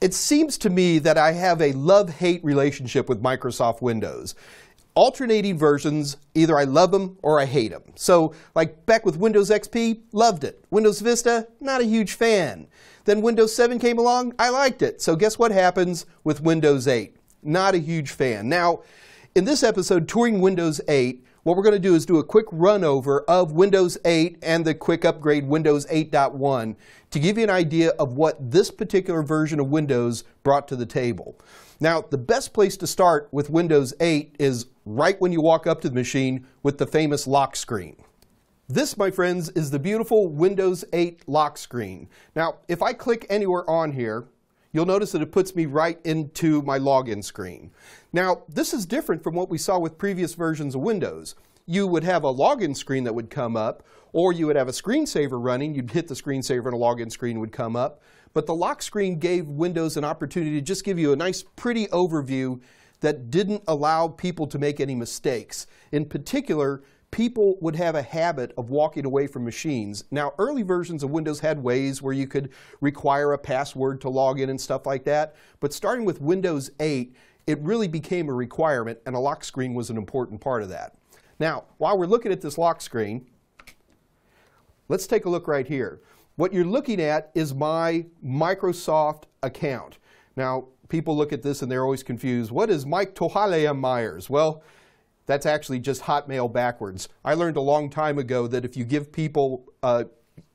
it seems to me that I have a love-hate relationship with Microsoft Windows. Alternating versions, either I love them or I hate them. So, like back with Windows XP, loved it. Windows Vista, not a huge fan. Then Windows 7 came along, I liked it. So guess what happens with Windows 8? Not a huge fan. Now, in this episode, touring Windows 8, what we're going to do is do a quick run over of Windows 8 and the quick upgrade Windows 8.1 to give you an idea of what this particular version of Windows brought to the table. Now, the best place to start with Windows 8 is right when you walk up to the machine with the famous lock screen. This, my friends, is the beautiful Windows 8 lock screen. Now, if I click anywhere on here, you'll notice that it puts me right into my login screen. Now, this is different from what we saw with previous versions of Windows. You would have a login screen that would come up, or you would have a screensaver running. You'd hit the screensaver and a login screen would come up. But the lock screen gave Windows an opportunity to just give you a nice, pretty overview that didn't allow people to make any mistakes. In particular, people would have a habit of walking away from machines. Now, early versions of Windows had ways where you could require a password to log in and stuff like that. But starting with Windows 8, it really became a requirement, and a lock screen was an important part of that. Now, while we're looking at this lock screen, let's take a look right here. What you're looking at is my Microsoft account. Now, people look at this and they're always confused. What is Mike Tohalea Myers? Well, that's actually just Hotmail backwards. I learned a long time ago that if you give people uh,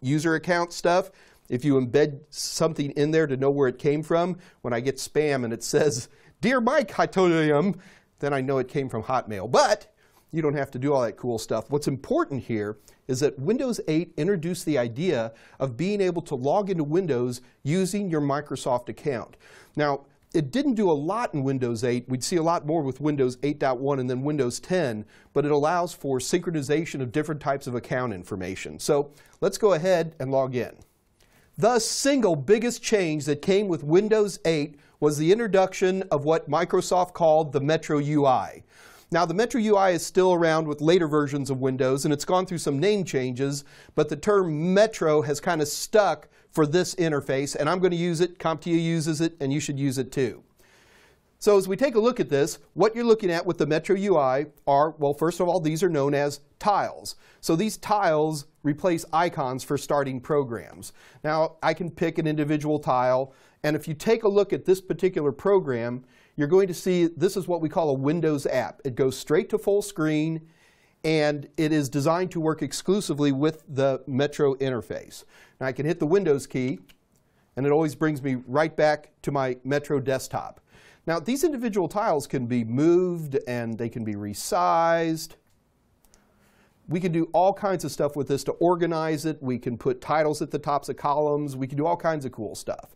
user account stuff, if you embed something in there to know where it came from, when I get spam and it says, Dear Mike Hotolium, then I know it came from Hotmail. But you don't have to do all that cool stuff. What's important here is that Windows 8 introduced the idea of being able to log into Windows using your Microsoft account. Now, it didn't do a lot in Windows 8. We'd see a lot more with Windows 8.1 and then Windows 10, but it allows for synchronization of different types of account information. So let's go ahead and log in. The single biggest change that came with Windows 8 was the introduction of what Microsoft called the Metro UI. Now, the Metro UI is still around with later versions of Windows, and it's gone through some name changes, but the term Metro has kind of stuck for this interface, and I'm going to use it, CompTIA uses it, and you should use it too. So as we take a look at this, what you're looking at with the Metro UI are, well, first of all, these are known as tiles. So these tiles replace icons for starting programs. Now, I can pick an individual tile, and if you take a look at this particular program, you're going to see this is what we call a Windows app. It goes straight to full screen, and it is designed to work exclusively with the Metro interface. Now I can hit the Windows key, and it always brings me right back to my Metro desktop. Now these individual tiles can be moved and they can be resized. We can do all kinds of stuff with this to organize it. We can put titles at the tops of columns. We can do all kinds of cool stuff.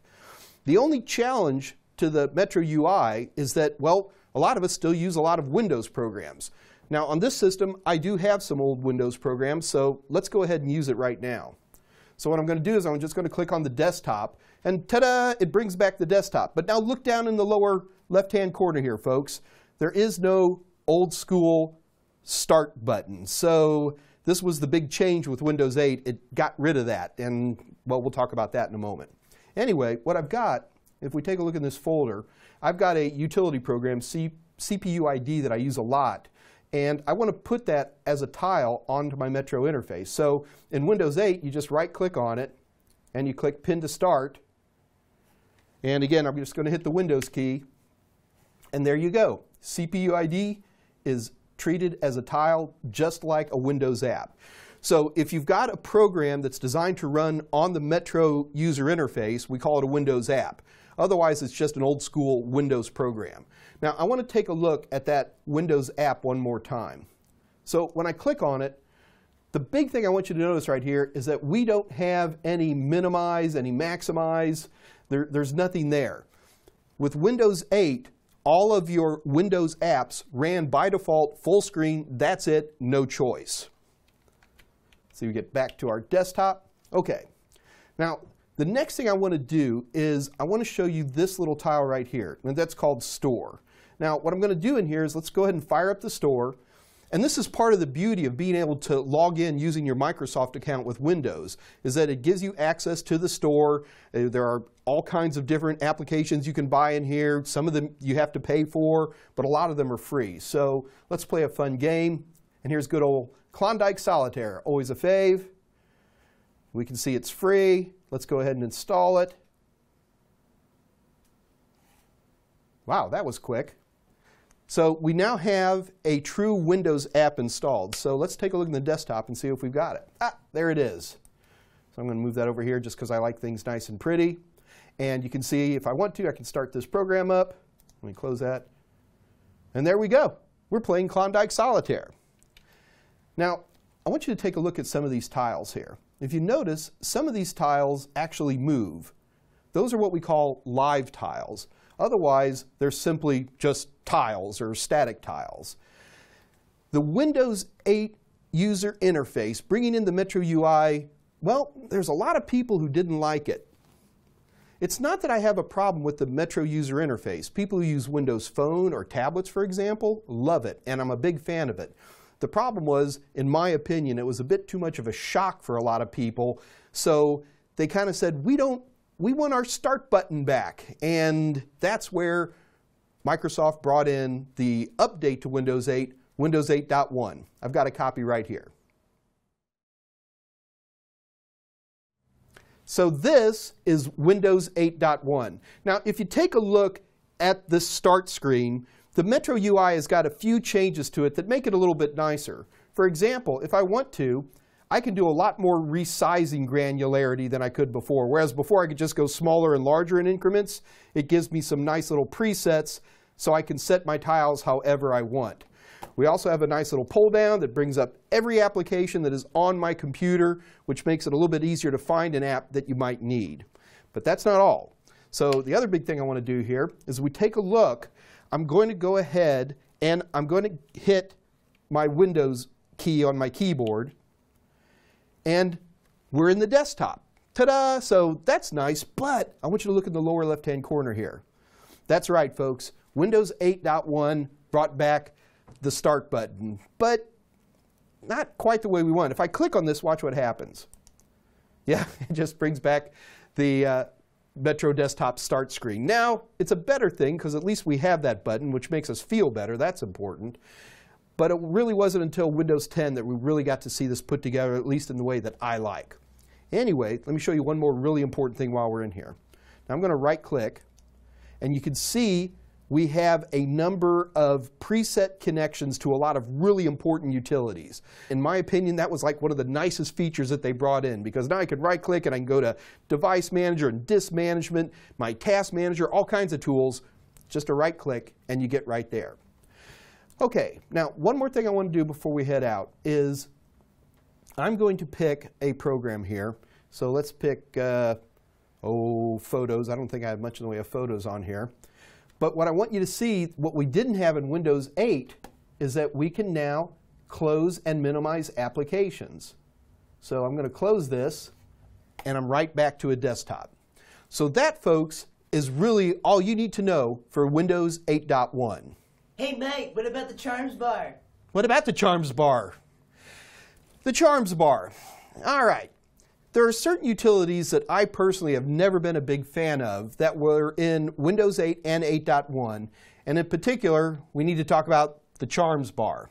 The only challenge to the Metro UI is that, well, a lot of us still use a lot of Windows programs. Now on this system, I do have some old Windows programs, so let's go ahead and use it right now. So what I'm going to do is I'm just going to click on the desktop, and ta-da, it brings back the desktop. But now look down in the lower left-hand corner here, folks. There is no old school start button. So this was the big change with Windows 8. It got rid of that, and well, we'll talk about that in a moment. Anyway, what I've got, if we take a look in this folder, I've got a utility program, C CPUID, that I use a lot and I want to put that as a tile onto my Metro interface. So in Windows 8, you just right click on it and you click pin to start. And again, I'm just going to hit the Windows key and there you go. CPU ID is treated as a tile just like a Windows app. So if you've got a program that's designed to run on the Metro user interface, we call it a Windows app. Otherwise, it's just an old school Windows program. Now, I want to take a look at that Windows app one more time. So when I click on it, the big thing I want you to notice right here is that we don't have any minimize, any maximize. There, there's nothing there. With Windows 8, all of your Windows apps ran by default full screen. That's it, no choice. So we get back to our desktop. OK. Now, the next thing I want to do is I want to show you this little tile right here, and that's called Store. Now, what I'm going to do in here is let's go ahead and fire up the store. And this is part of the beauty of being able to log in using your Microsoft account with Windows, is that it gives you access to the store. Uh, there are all kinds of different applications you can buy in here. Some of them you have to pay for, but a lot of them are free. So let's play a fun game. And here's good old Klondike Solitaire, always a fave. We can see it's free. Let's go ahead and install it. Wow, that was quick. So we now have a true Windows app installed. So let's take a look in the desktop and see if we've got it. Ah, there it is. So I'm going to move that over here just because I like things nice and pretty. And you can see if I want to, I can start this program up. Let me close that. And there we go. We're playing Klondike Solitaire. Now, I want you to take a look at some of these tiles here. If you notice, some of these tiles actually move. Those are what we call live tiles. Otherwise, they're simply just tiles or static tiles. The Windows 8 user interface, bringing in the Metro UI, well, there's a lot of people who didn't like it. It's not that I have a problem with the Metro user interface. People who use Windows Phone or tablets, for example, love it, and I'm a big fan of it. The problem was, in my opinion, it was a bit too much of a shock for a lot of people. So they kind of said, we don't we want our start button back. And that's where Microsoft brought in the update to Windows 8, Windows 8.1. I've got a copy right here. So this is Windows 8.1. Now, if you take a look at the start screen, the Metro UI has got a few changes to it that make it a little bit nicer. For example, if I want to, I can do a lot more resizing granularity than I could before. Whereas before I could just go smaller and larger in increments, it gives me some nice little presets so I can set my tiles however I want. We also have a nice little pull down that brings up every application that is on my computer, which makes it a little bit easier to find an app that you might need. But that's not all. So the other big thing I want to do here is we take a look. I'm going to go ahead and I'm going to hit my Windows key on my keyboard and we're in the desktop. Ta-da! So that's nice, but I want you to look in the lower left-hand corner here. That's right, folks. Windows 8.1 brought back the Start button, but not quite the way we want. If I click on this, watch what happens. Yeah, it just brings back the uh, Metro Desktop Start screen. Now, it's a better thing because at least we have that button, which makes us feel better. That's important. But it really wasn't until Windows 10 that we really got to see this put together, at least in the way that I like. Anyway, let me show you one more really important thing while we're in here. Now I'm going to right click, and you can see we have a number of preset connections to a lot of really important utilities. In my opinion, that was like one of the nicest features that they brought in because now I can right click and I can go to device manager and disk management, my task manager, all kinds of tools, just a right click and you get right there. Okay, now one more thing I want to do before we head out is I'm going to pick a program here. So let's pick, uh, oh, photos. I don't think I have much in the way of photos on here. But what I want you to see, what we didn't have in Windows 8, is that we can now close and minimize applications. So I'm going to close this, and I'm right back to a desktop. So that, folks, is really all you need to know for Windows 8.1. Hey, Mike, what about the Charms Bar? What about the Charms Bar? The Charms Bar. All right. There are certain utilities that I personally have never been a big fan of that were in Windows 8 and 8.1. And in particular, we need to talk about the Charms Bar.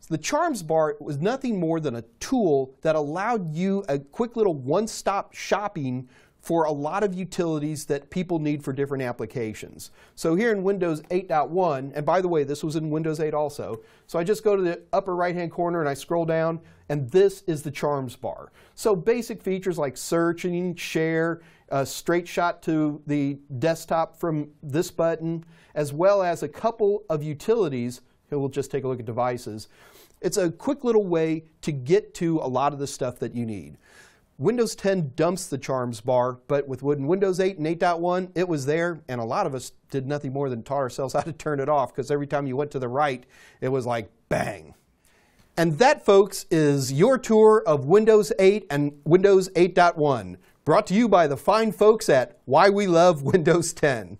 So the Charms Bar was nothing more than a tool that allowed you a quick little one-stop shopping for a lot of utilities that people need for different applications. So here in Windows 8.1, and by the way, this was in Windows 8 also, so I just go to the upper right-hand corner and I scroll down, and this is the Charms bar. So basic features like searching, share, a straight shot to the desktop from this button, as well as a couple of utilities. Here we'll just take a look at devices. It's a quick little way to get to a lot of the stuff that you need. Windows 10 dumps the charms bar, but with Windows 8 and 8.1, it was there, and a lot of us did nothing more than taught ourselves how to turn it off because every time you went to the right, it was like bang. And that, folks, is your tour of Windows 8 and Windows 8.1, brought to you by the fine folks at Why We Love Windows 10.